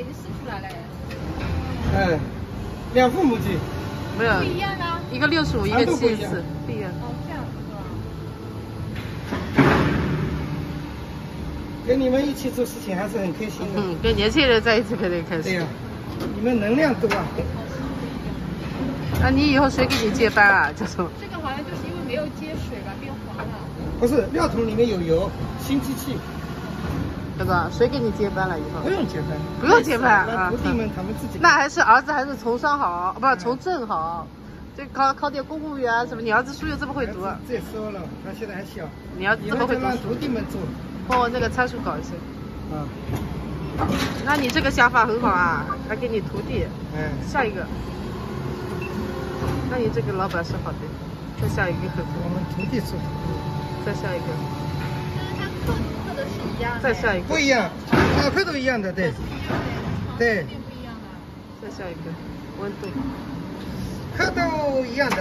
已经试出来了。哎，两副母鸡，没有不一样啊。一个六十五，一个七十四，不一样。哦，这样子是吧？跟你们一起做事情还是很开心的。嗯，跟年轻人在一起肯定开心。对呀、你们能量多啊。那你以后谁给你接班啊？这种这个好像就是因为没有接水吧，变黄了。不是，料桶里面有油，新机器，这个谁给你接班了？以后不用接班，不用接班啊那徒弟们他们自己。那还是儿子还是从商好，不是从政好。这考考点公务员啊什么？你儿子书又这么会读，再说了，他现在还小，你要以这么会读让徒，弟们做。帮我那个参数搞一下。啊，那你这个想法很好啊，还给你徒弟。嗯，下一个，那你这个老板是好的。再下一个，我们徒弟做，再下一个。再下一个不，一样，马克都一样的，对，对。再下一个，温度。块都一样的。